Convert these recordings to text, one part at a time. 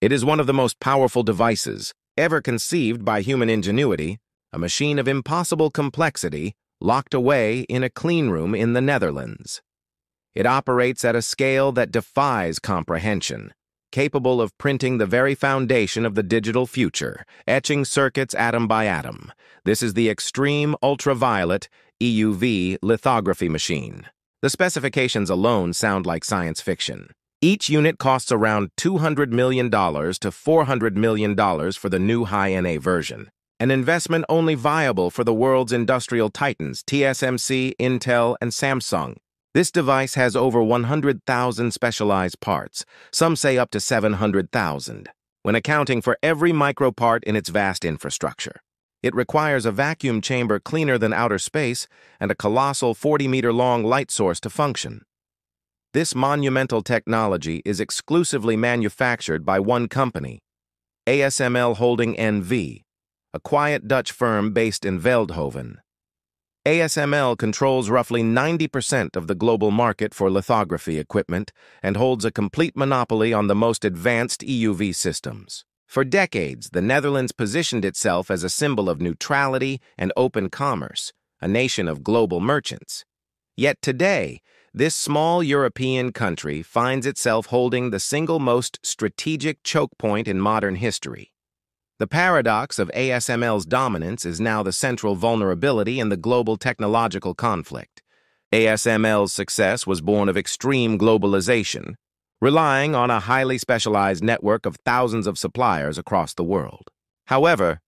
It is one of the most powerful devices ever conceived by human ingenuity, a machine of impossible complexity locked away in a cleanroom in the Netherlands. It operates at a scale that defies comprehension, capable of printing the very foundation of the digital future, etching circuits atom by atom. This is the Extreme Ultraviolet EUV lithography machine. The specifications alone sound like science fiction. Each unit costs around $200 million to $400 million for the new high-NA version, an investment only viable for the world's industrial titans, TSMC, Intel, and Samsung. This device has over 100,000 specialized parts, some say up to 700,000, when accounting for every micropart in its vast infrastructure. It requires a vacuum chamber cleaner than outer space and a colossal 40-meter-long light source to function. This monumental technology is exclusively manufactured by one company, ASML Holding NV, a quiet Dutch firm based in Veldhoven. ASML controls roughly 90% of the global market for lithography equipment and holds a complete monopoly on the most advanced EUV systems. For decades, the Netherlands positioned itself as a symbol of neutrality and open commerce, a nation of global merchants. Yet today, this small European country finds itself holding the single most strategic choke point in modern history. The paradox of ASML's dominance is now the central vulnerability in the global technological conflict. ASML's success was born of extreme globalization, relying on a highly specialized network of thousands of suppliers across the world. However,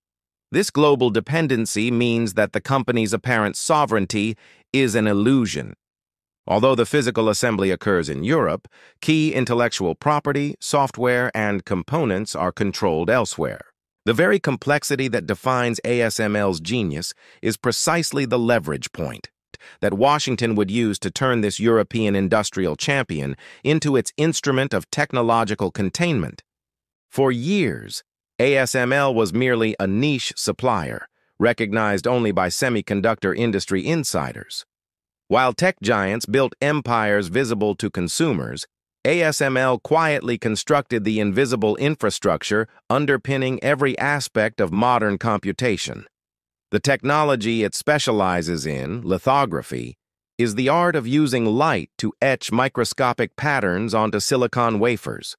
this global dependency means that the company's apparent sovereignty is an illusion. Although the physical assembly occurs in Europe, key intellectual property, software, and components are controlled elsewhere. The very complexity that defines ASML's genius is precisely the leverage point that Washington would use to turn this European industrial champion into its instrument of technological containment. For years, ASML was merely a niche supplier, recognized only by semiconductor industry insiders. While tech giants built empires visible to consumers, ASML quietly constructed the invisible infrastructure underpinning every aspect of modern computation. The technology it specializes in, lithography, is the art of using light to etch microscopic patterns onto silicon wafers.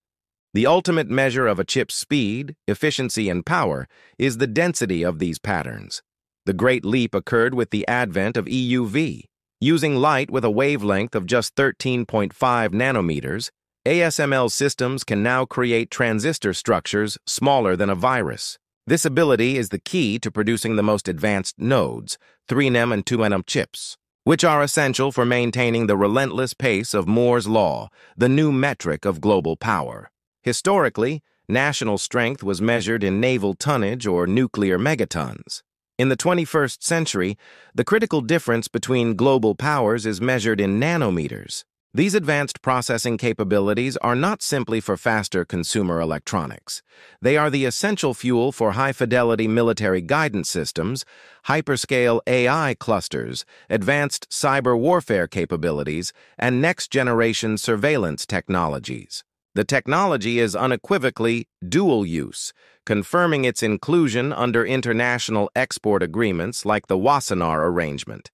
The ultimate measure of a chip's speed, efficiency, and power is the density of these patterns. The great leap occurred with the advent of EUV, Using light with a wavelength of just 13.5 nanometers, ASML systems can now create transistor structures smaller than a virus. This ability is the key to producing the most advanced nodes, 3nm and 2nm chips, which are essential for maintaining the relentless pace of Moore's Law, the new metric of global power. Historically, national strength was measured in naval tonnage or nuclear megatons. In the 21st century, the critical difference between global powers is measured in nanometers. These advanced processing capabilities are not simply for faster consumer electronics. They are the essential fuel for high-fidelity military guidance systems, hyperscale AI clusters, advanced cyber warfare capabilities, and next-generation surveillance technologies. The technology is unequivocally dual use, confirming its inclusion under international export agreements like the Wassenaar Arrangement.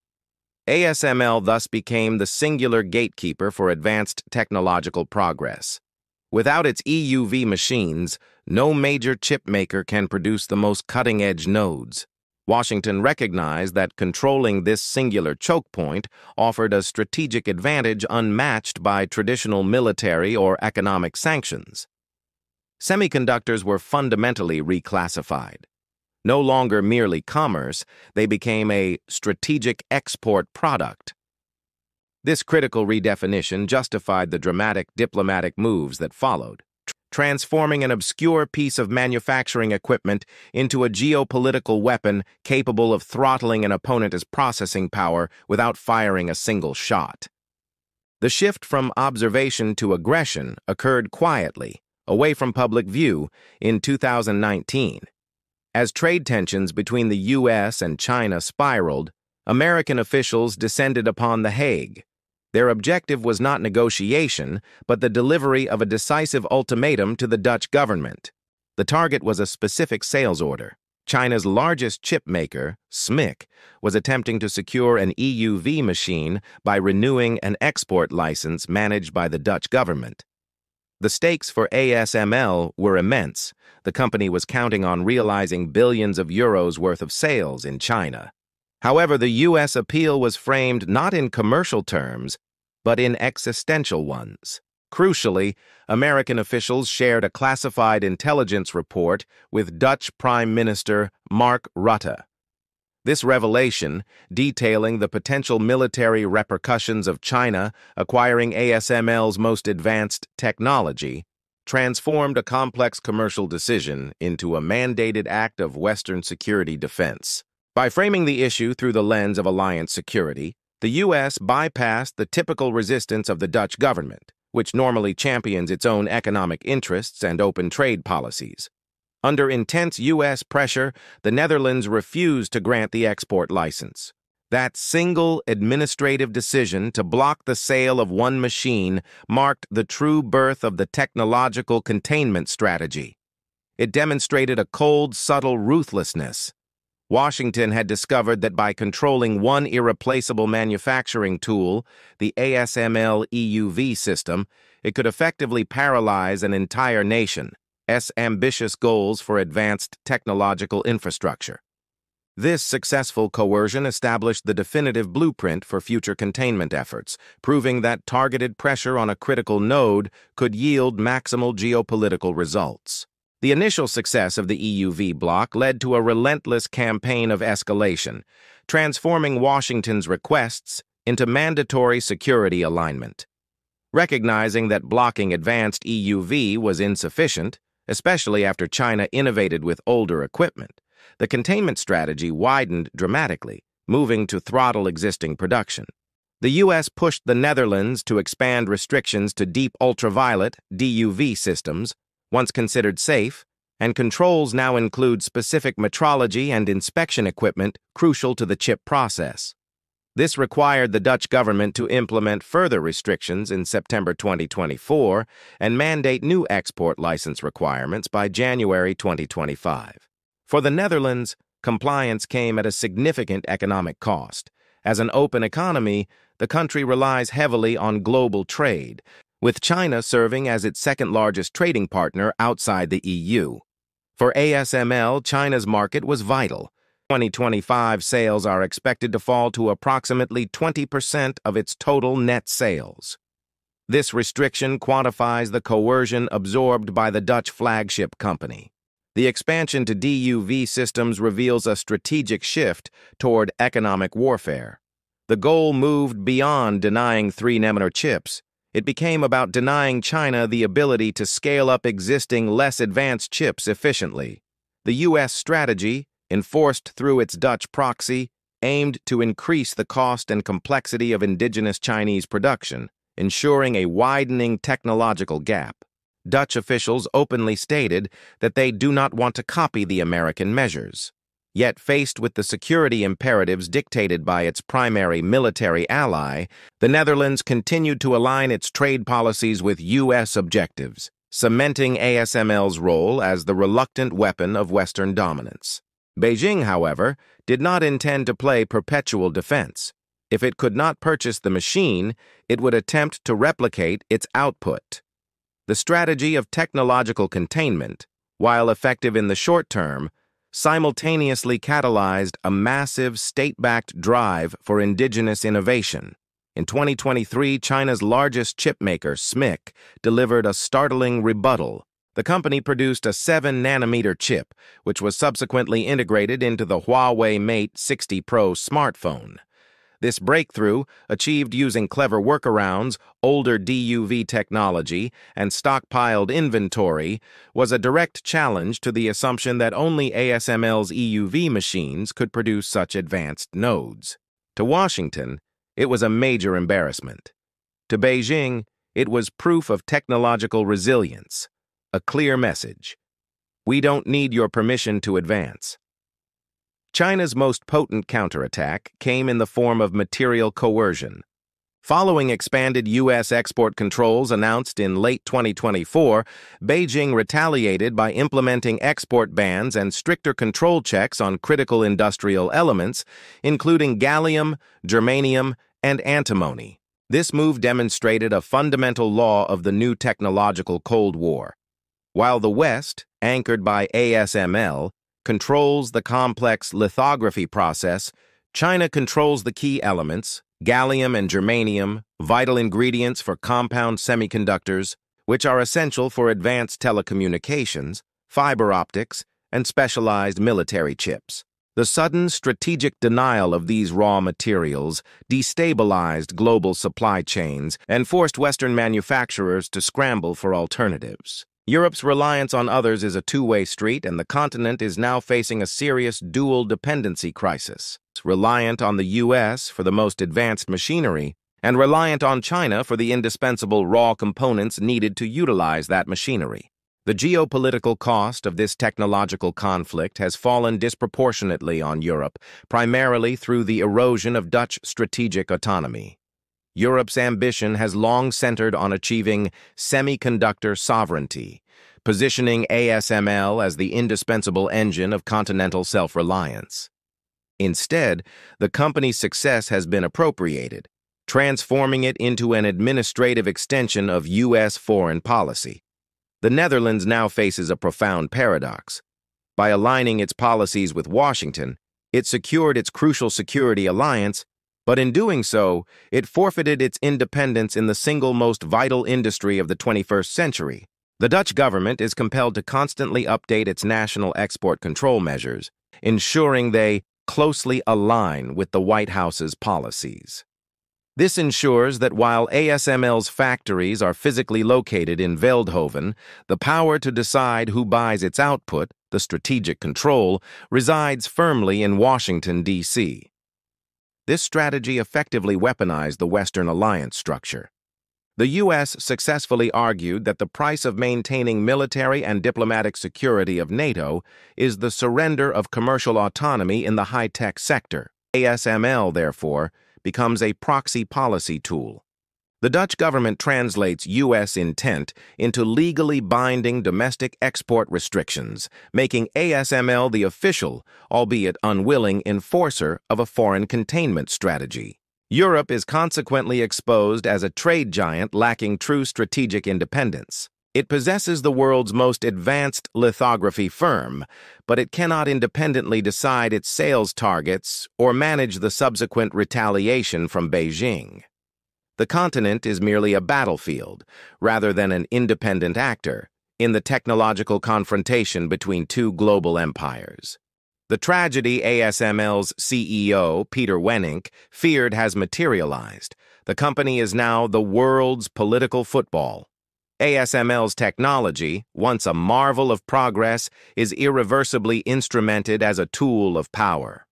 ASML thus became the singular gatekeeper for advanced technological progress. Without its EUV machines, no major chipmaker can produce the most cutting-edge nodes. Washington recognized that controlling this singular choke point offered a strategic advantage unmatched by traditional military or economic sanctions. Semiconductors were fundamentally reclassified. No longer merely commerce, they became a strategic export product. This critical redefinition justified the dramatic diplomatic moves that followed transforming an obscure piece of manufacturing equipment into a geopolitical weapon capable of throttling an opponent's processing power without firing a single shot. The shift from observation to aggression occurred quietly, away from public view, in 2019. As trade tensions between the U.S. and China spiraled, American officials descended upon The Hague, Their objective was not negotiation, but the delivery of a decisive ultimatum to the Dutch government. The target was a specific sales order. China's largest chip maker, SMIC, was attempting to secure an EUV machine by renewing an export license managed by the Dutch government. The stakes for ASML were immense. The company was counting on realizing billions of euros worth of sales in China. However, the U.S. appeal was framed not in commercial terms, but in existential ones. Crucially, American officials shared a classified intelligence report with Dutch Prime Minister Mark Rutte. This revelation, detailing the potential military repercussions of China acquiring ASML's most advanced technology, transformed a complex commercial decision into a mandated act of Western security defense. By framing the issue through the lens of alliance security, the U.S. bypassed the typical resistance of the Dutch government, which normally champions its own economic interests and open trade policies. Under intense U.S. pressure, the Netherlands refused to grant the export license. That single administrative decision to block the sale of one machine marked the true birth of the technological containment strategy. It demonstrated a cold, subtle ruthlessness, Washington had discovered that by controlling one irreplaceable manufacturing tool, the ASML EUV system, it could effectively paralyze an entire nation's ambitious goals for advanced technological infrastructure. This successful coercion established the definitive blueprint for future containment efforts, proving that targeted pressure on a critical node could yield maximal geopolitical results. The initial success of the EUV bloc led to a relentless campaign of escalation, transforming Washington's requests into mandatory security alignment. Recognizing that blocking advanced EUV was insufficient, especially after China innovated with older equipment, the containment strategy widened dramatically, moving to throttle existing production. The U.S. pushed the Netherlands to expand restrictions to deep ultraviolet DUV systems once considered safe, and controls now include specific metrology and inspection equipment crucial to the chip process. This required the Dutch government to implement further restrictions in September 2024 and mandate new export license requirements by January 2025. For the Netherlands, compliance came at a significant economic cost. As an open economy, the country relies heavily on global trade, with China serving as its second largest trading partner outside the EU. For ASML, China's market was vital. 2025 sales are expected to fall to approximately 20% of its total net sales. This restriction quantifies the coercion absorbed by the Dutch flagship company. The expansion to DUV systems reveals a strategic shift toward economic warfare. The goal moved beyond denying 3nm chips it became about denying China the ability to scale up existing less advanced chips efficiently. The U.S. strategy, enforced through its Dutch proxy, aimed to increase the cost and complexity of indigenous Chinese production, ensuring a widening technological gap. Dutch officials openly stated that they do not want to copy the American measures. Yet faced with the security imperatives dictated by its primary military ally, the Netherlands continued to align its trade policies with U.S. objectives, cementing ASML's role as the reluctant weapon of Western dominance. Beijing, however, did not intend to play perpetual defense. If it could not purchase the machine, it would attempt to replicate its output. The strategy of technological containment, while effective in the short term, simultaneously catalyzed a massive state-backed drive for indigenous innovation. In 2023, China's largest chipmaker, SMIC, delivered a startling rebuttal. The company produced a 7-nanometer chip, which was subsequently integrated into the Huawei Mate 60 Pro smartphone. This breakthrough, achieved using clever workarounds, older DUV technology, and stockpiled inventory, was a direct challenge to the assumption that only ASML's EUV machines could produce such advanced nodes. To Washington, it was a major embarrassment. To Beijing, it was proof of technological resilience, a clear message. We don't need your permission to advance. China's most potent counterattack came in the form of material coercion. Following expanded U.S. export controls announced in late 2024, Beijing retaliated by implementing export bans and stricter control checks on critical industrial elements, including gallium, germanium, and antimony. This move demonstrated a fundamental law of the new technological Cold War. While the West, anchored by ASML, controls the complex lithography process, China controls the key elements, gallium and germanium, vital ingredients for compound semiconductors, which are essential for advanced telecommunications, fiber optics, and specialized military chips. The sudden strategic denial of these raw materials destabilized global supply chains and forced Western manufacturers to scramble for alternatives. Europe's reliance on others is a two-way street, and the continent is now facing a serious dual dependency crisis reliant on the U.S. for the most advanced machinery, and reliant on China for the indispensable raw components needed to utilize that machinery. The geopolitical cost of this technological conflict has fallen disproportionately on Europe, primarily through the erosion of Dutch strategic autonomy. Europe's ambition has long centered on achieving semiconductor sovereignty, positioning ASML as the indispensable engine of continental self-reliance. Instead, the company's success has been appropriated, transforming it into an administrative extension of U.S. foreign policy. The Netherlands now faces a profound paradox. By aligning its policies with Washington, it secured its crucial security alliance, but in doing so, it forfeited its independence in the single most vital industry of the 21st century. The Dutch government is compelled to constantly update its national export control measures, ensuring they closely align with the White House's policies. This ensures that while ASML's factories are physically located in Veldhoven, the power to decide who buys its output, the strategic control, resides firmly in Washington, D.C. This strategy effectively weaponized the Western alliance structure. The U.S. successfully argued that the price of maintaining military and diplomatic security of NATO is the surrender of commercial autonomy in the high-tech sector. ASML, therefore, becomes a proxy policy tool. The Dutch government translates U.S. intent into legally binding domestic export restrictions, making ASML the official, albeit unwilling, enforcer of a foreign containment strategy. Europe is consequently exposed as a trade giant lacking true strategic independence. It possesses the world's most advanced lithography firm, but it cannot independently decide its sales targets or manage the subsequent retaliation from Beijing. The continent is merely a battlefield, rather than an independent actor, in the technological confrontation between two global empires. The tragedy ASML's CEO, Peter Wennink, feared has materialized. The company is now the world's political football. ASML's technology, once a marvel of progress, is irreversibly instrumented as a tool of power.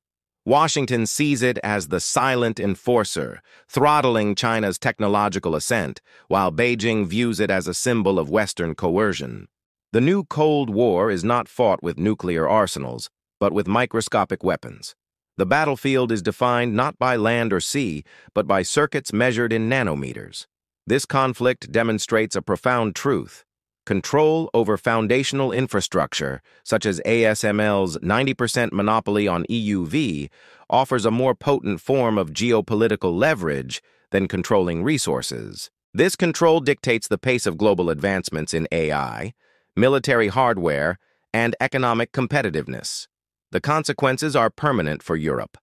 Washington sees it as the silent enforcer, throttling China's technological ascent, while Beijing views it as a symbol of Western coercion. The new Cold War is not fought with nuclear arsenals, but with microscopic weapons. The battlefield is defined not by land or sea, but by circuits measured in nanometers. This conflict demonstrates a profound truth. Control over foundational infrastructure, such as ASML's 90% monopoly on EUV, offers a more potent form of geopolitical leverage than controlling resources. This control dictates the pace of global advancements in AI, military hardware, and economic competitiveness. The consequences are permanent for Europe.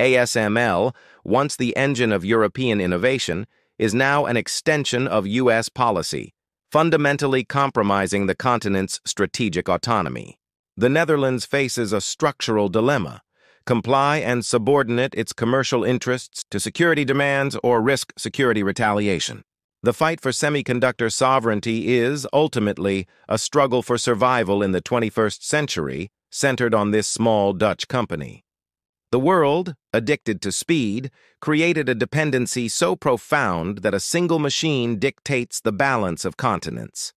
ASML, once the engine of European innovation, is now an extension of U.S. policy, fundamentally compromising the continent's strategic autonomy. The Netherlands faces a structural dilemma. Comply and subordinate its commercial interests to security demands or risk security retaliation. The fight for semiconductor sovereignty is, ultimately, a struggle for survival in the 21st century centered on this small Dutch company. The world, addicted to speed, created a dependency so profound that a single machine dictates the balance of continents.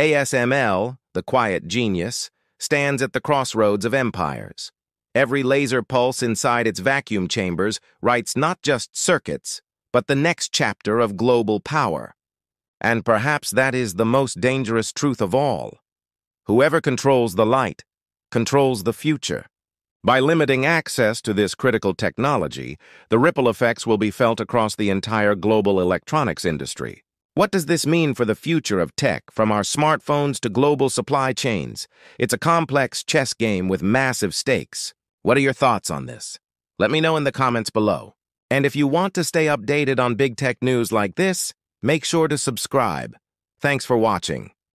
ASML, the quiet genius, stands at the crossroads of empires. Every laser pulse inside its vacuum chambers writes not just circuits, but the next chapter of global power. And perhaps that is the most dangerous truth of all. Whoever controls the light controls the future. By limiting access to this critical technology, the ripple effects will be felt across the entire global electronics industry. What does this mean for the future of tech, from our smartphones to global supply chains? It's a complex chess game with massive stakes. What are your thoughts on this? Let me know in the comments below. And if you want to stay updated on big tech news like this, make sure to subscribe. Thanks for watching.